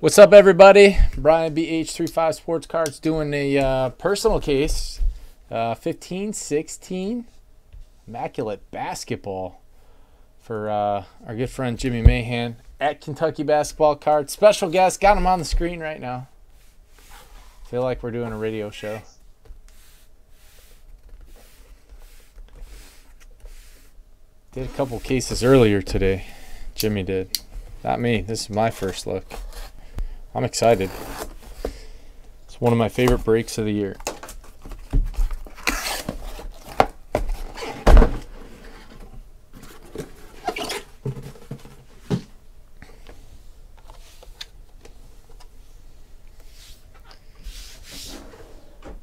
What's up, everybody? Brian BH35 Sports Cards doing a uh, personal case. Uh, 15 16 Immaculate Basketball for uh, our good friend Jimmy Mahan at Kentucky Basketball Card. Special guest, got him on the screen right now. Feel like we're doing a radio show. Did a couple cases earlier today. Jimmy did. Not me. This is my first look. I'm excited. It's one of my favorite breaks of the year.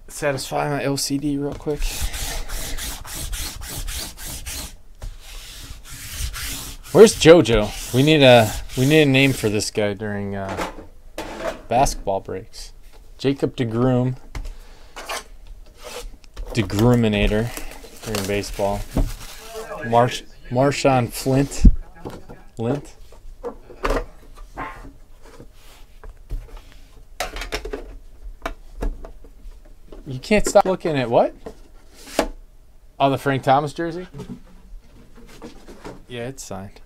Satisfy my LCD real quick. Where's JoJo? We need a we need a name for this guy during uh, basketball breaks. Jacob deGrom, DeGruminator during baseball. Marsh Marshawn Flint, Lint. You can't stop looking at what? Oh, the Frank Thomas jersey. Yeah, it's signed.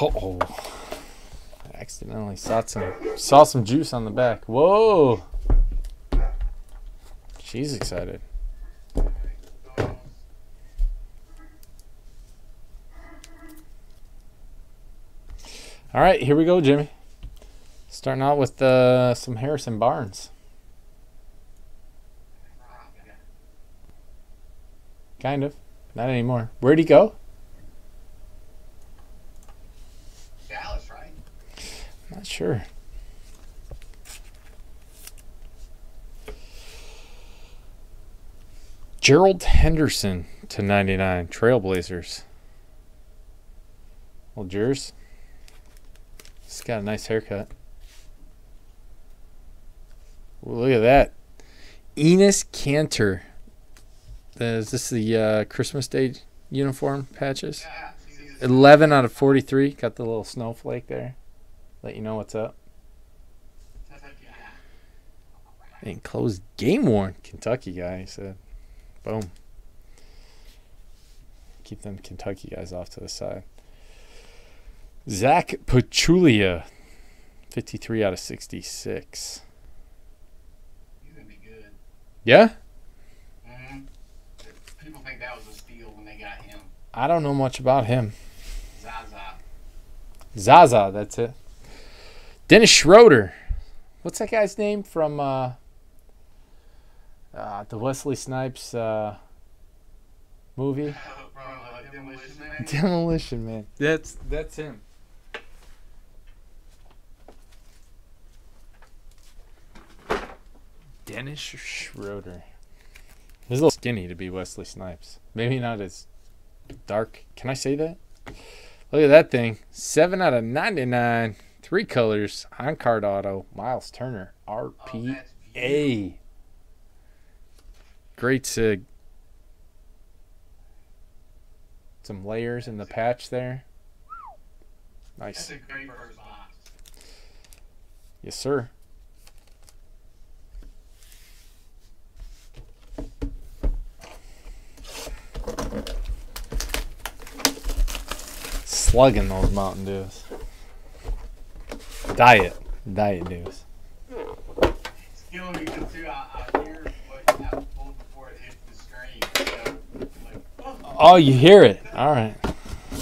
Oh. I accidentally saw some saw some juice on the back. Whoa. She's excited. All right, here we go, Jimmy. Starting out with uh, some Harrison Barnes. Kind of. Not anymore. Where'd he go? Dallas, right? Not sure. Gerald Henderson to 99. Trailblazers. Well, Jers. He's got a nice haircut. Ooh, look at that. Enes Kanter. Is this the uh, Christmas Day uniform patches? Yeah. 11 out of 43. Got the little snowflake there. Let you know what's up. Enclosed game worn Kentucky guy, he said. Boom. Keep them Kentucky guys off to the side. Zach Pachulia, 53 out of 66. He's gonna be good. Yeah? hmm People think that was a steal when they got him. I don't know much about him. Zaza. Zaza, that's it. Dennis Schroeder. What's that guy's name from uh, uh, the Wesley Snipes uh, movie? Demolition Man. Demolition Man. That's that's him. Dennis Schroeder. He's a little skinny to be Wesley Snipes. Maybe not as dark. Can I say that? Look at that thing. Seven out of ninety-nine. Three colors. On card auto. Myles Turner. Oh, RPA. beautiful. Great sig. Some layers in the patch there. Nice. a great first box. Yes, sir. Slugging those Mountain Dews. Diet. Diet news. It's because too. I, I hear what you before it hits the screen. So, like, oh, Oh, you hear it. All right.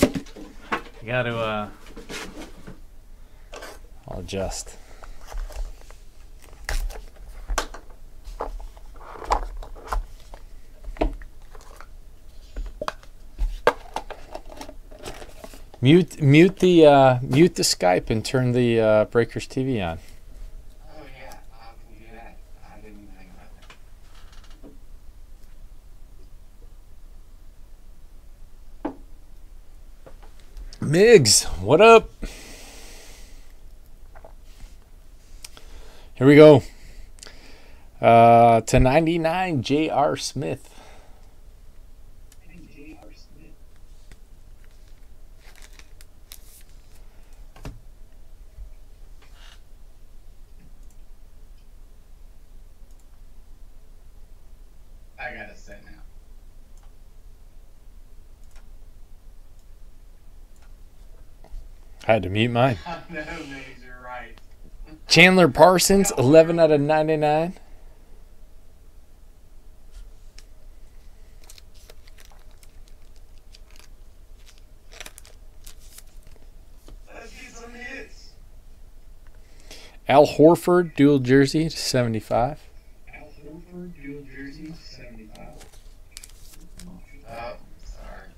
You got to, uh. I'll adjust. Mute, mute the, uh, mute the Skype and turn the uh, Breakers TV on. oh. Migs, what up? Here we go. Uh, to 99, J.R. Smith. I got it set now. I had to mute mine. I know, Maze, you're right. Chandler Parsons, 11 out of 99. Let's get some hits. Al Horford, dual jersey, to 75. Al Horford, dual jersey, 75. Oh, sorry.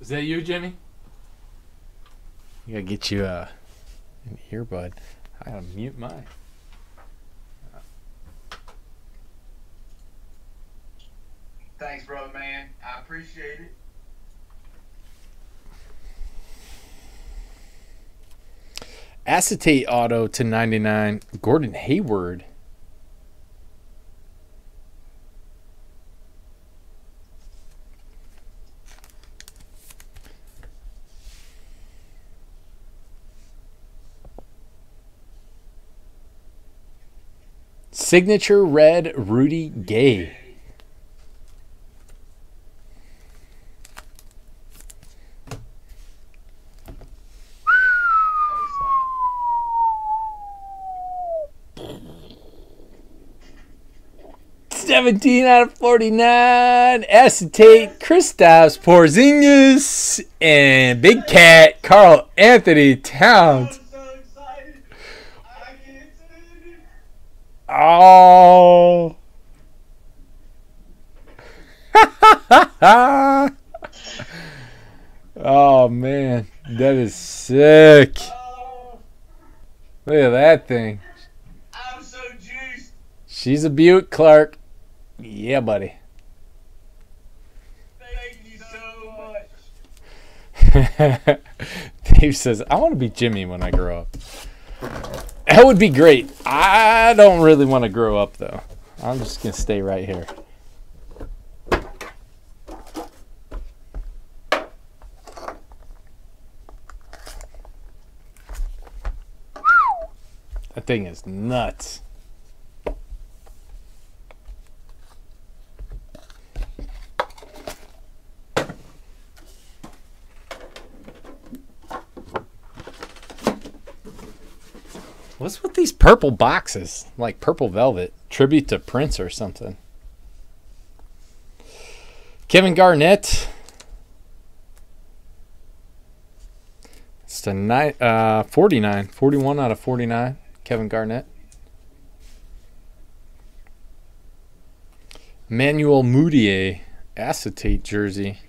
Is that you, Jimmy? You gotta get you uh, an earbud. I gotta mute mine. Thanks, brother man. I appreciate it. Acetate auto to 99. Gordon Hayward. Signature red Rudy Gay. 17 out of 49. Acetate, Kristaps Porzingis, and Big Cat, Karl Anthony Towns. I'm so excited. I can't stand it. Oh. oh man, that is sick. Look at that thing. I'm so juiced. She's a Butte, Clark. Yeah, buddy. Thank you so much. Dave says, I want to be Jimmy when I grow up. That would be great. I don't really want to grow up, though. I'm just going to stay right here. That thing is nuts. What's with these purple boxes? Like purple velvet. Tribute to Prince or something. Kevin Garnett. It's to nine, uh, 49. 41 out of 49. Kevin Garnett. Manuel Mudiay. Acetate jersey.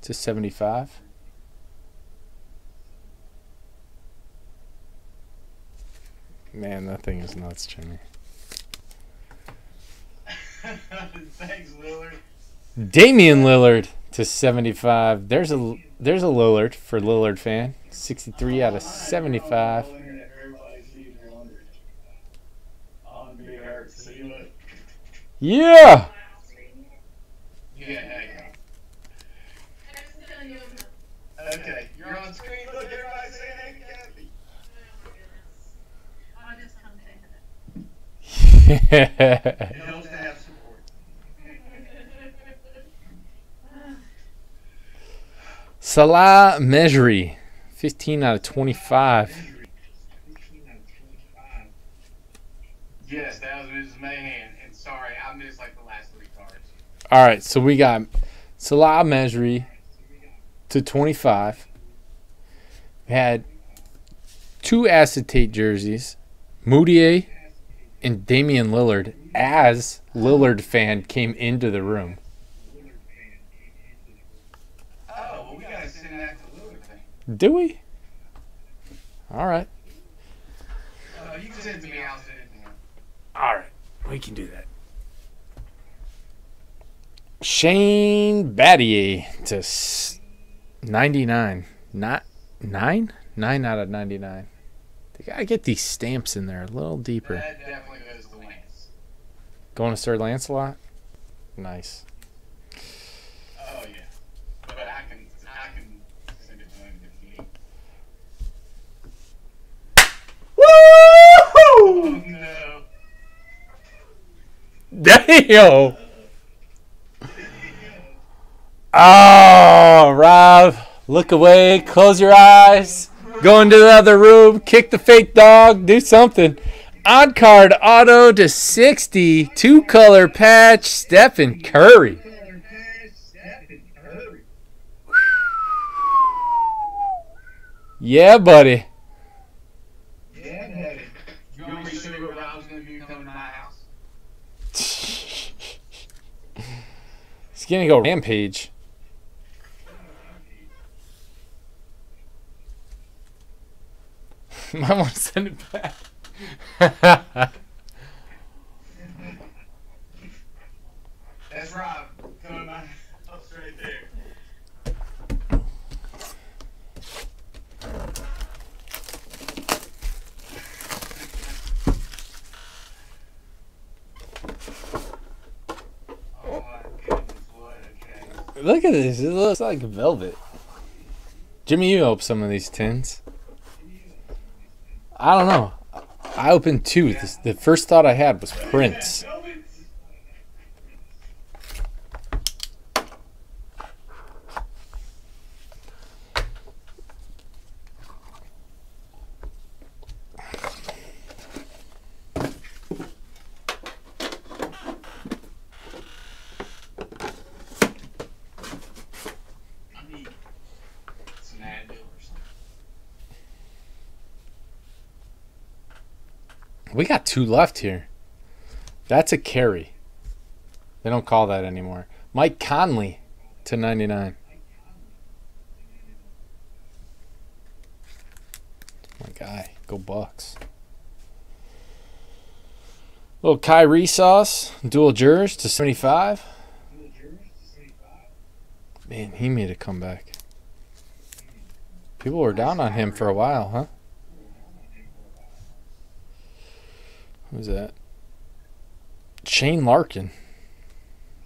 To 75. Man, that thing is nuts, Jimmy. Thanks, Lillard. Damian Lillard to 75. There's a there's a Lillard for Lillard fan. 63 out of 75. Everybody sees Lillard. On Big Hurt. See, look. Yeah. Yeah, hey. Okay, you're on screen. Look, everybody saying hey, Kathy. It helps to have support. Salah Mejri, 15 out of 25. 15 out of 25. Yes, that was Mrs. Mahan. And sorry, I missed like the last three cards. All right, so we got Salah Mejri to 25. We had two acetate jerseys, Mudiay and Damian Lillard, as Lillard fan came into the room. Oh, well, we gotta send that to Lillard thing. Do we? All right. Uh, you can send to me. I'll send it to. All right, we can do that. Shane Battier to s- 99. Not 9? 9 out of 99. I think I get these stamps in there a little deeper. That definitely goes to Lance. Going to Sir Lancelot. Nice. Oh yeah. But I can I can send it to him if he. Oh no. Damn! Ah, oh, Rob, look away, close your eyes, go into the other room, kick the fake dog, do something. On card auto to 60, two color patch, Stephen Curry. Yeah, buddy. Rob's gonna do coming to? He's go rampage. To send it back. That's Rob coming my house right there. Look at this. It looks like velvet. Jimmy, you open some of these tins. I don't know. I opened two. This, the first thought I had was Prince. I need some Advil or something. We got two left here. That's a carry. They don't call that anymore. Mike Conley to 99. My guy. Go Bucks. Little Kyrie sauce. Dual jurors to 75. Man, he made a comeback. People were down on him for a while, huh? Who's that? Shane Larkin.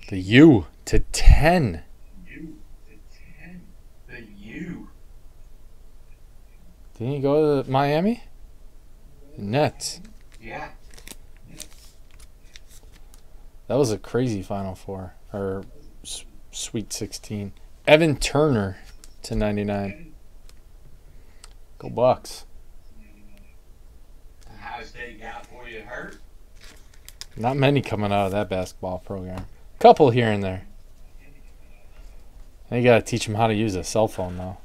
The U to 10. You, the 10, the U. Didn't he go to Miami? Nets. Yeah. That was a crazy Final Four. Or Sweet 16. Evan Turner to 99. Go Bucks. Ohio State got for you hurt. Not many coming out of that basketball program. Couple here and there. They gotta teach them how to use a cell phone now.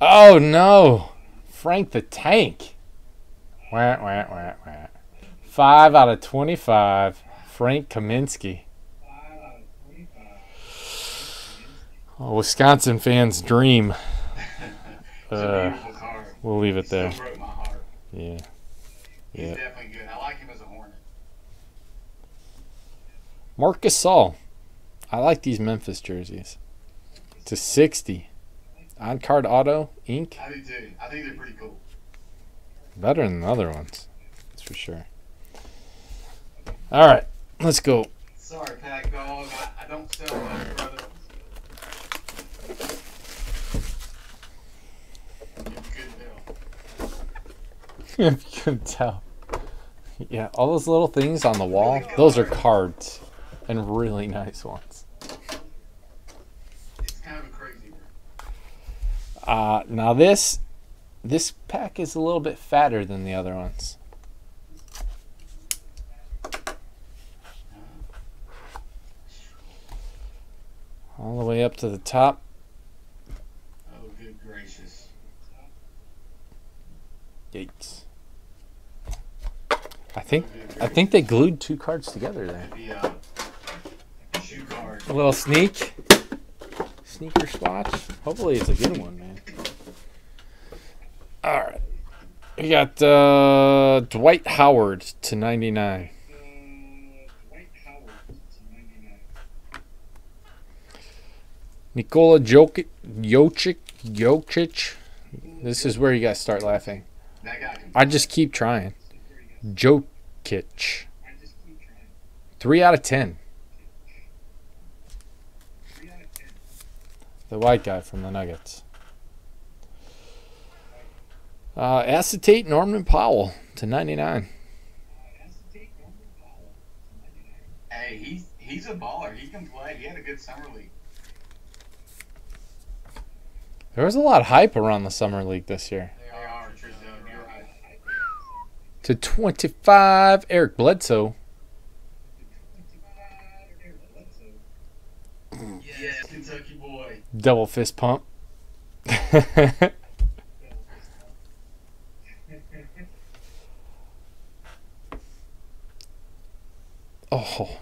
Oh no! Frank the Tank. Wah, wah, wah, wah. Five out of twenty-five. Frank Kaminsky. Oh, Wisconsin fans' dream. Uh, we'll leave it there. broke my heart. Yeah. He's definitely good. I like him as a Hornet. Marcus Gasol. I like these Memphis jerseys. To 60. On card auto, ink. I do too. I think they're pretty cool. Better than the other ones. That's for sure. All right. Let's go. Sorry, Pack Dog. I, I don't sell much, brother. Give a good if you can tell. Yeah, all those little things on the wall, those are cards. And really nice ones. It's kind of a crazy one. Uh, now this this pack is a little bit fatter than the other ones. All the way up to the top. Oh, good gracious. Yikes. I think I think they glued two cards together there. The uh. A little sneak. Sneaker swatch. Hopefully it's a good one, man. Alright. We got uh, Dwight Howard to 99. Nikola Jokic, Jokic, Jokic. This is where you guys start laughing. That guy can. I just keep trying. Jokic. Three out of ten. The white guy from the Nuggets. Uh, acetate Norman Powell to 99. Hey, he's he's a baller. He can play. He had a good summer league. There was a lot of hype around the Summer League this year. They are Trizzo. You're right. To 25, Eric Bledsoe. Kentucky boy. Double fist pump. oh.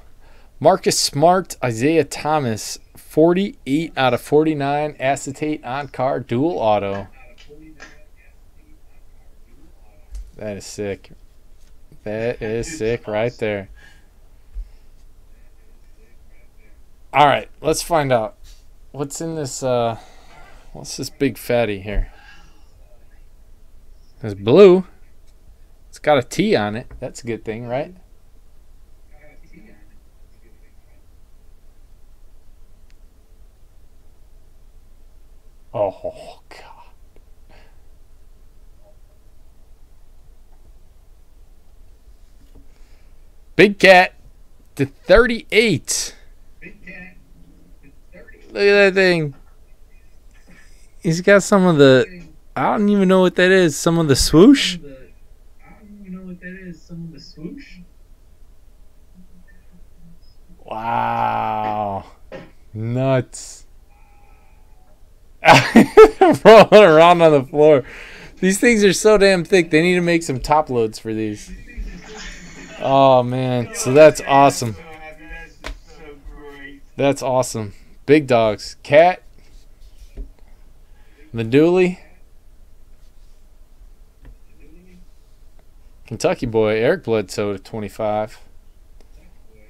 Marcus Smart, Isaiah Thomas, 48 out of 49 acetate on car dual auto. That is sick. That is sick right there. All right, let's find out what's in this. Uh, what's this big fatty here? It's blue. It's got a T on it. That's a good thing, right? Oh God. Big cat to 38. Look at that thing. He's got some of the. I don't even know what that is. Some of the swoosh. I don't even know what that is. Some of the swoosh. Wow. Nuts. Rolling around on the floor. These things are so damn thick. They need to make some top loads for these. Oh man. So that's awesome. That's awesome. Big dogs. Cat. Meduli. Kentucky boy. Eric Bledsoe to 25.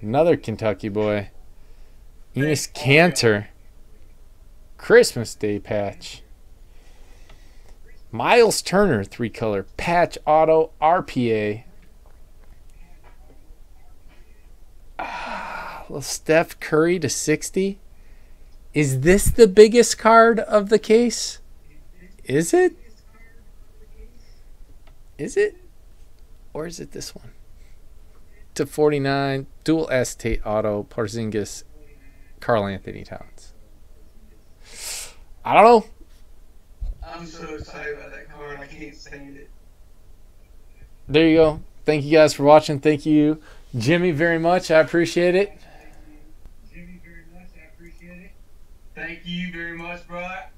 Another Kentucky boy. Enes Kanter. Christmas Day patch. Myles Turner, three color. Patch auto RPA. Little Steph Curry to 60. Is this the biggest card of the case? Is it? Is it? Or is it this one? To 49, dual acetate auto, Porzingis, Karl Anthony Towns. I don't know. I'm so excited about that card. I can't stand it. There you go. Thank you guys for watching. Thank you, Jimmy, very much. I appreciate it. Jimmy, very much. I appreciate it. Thank you very much, bro. As always.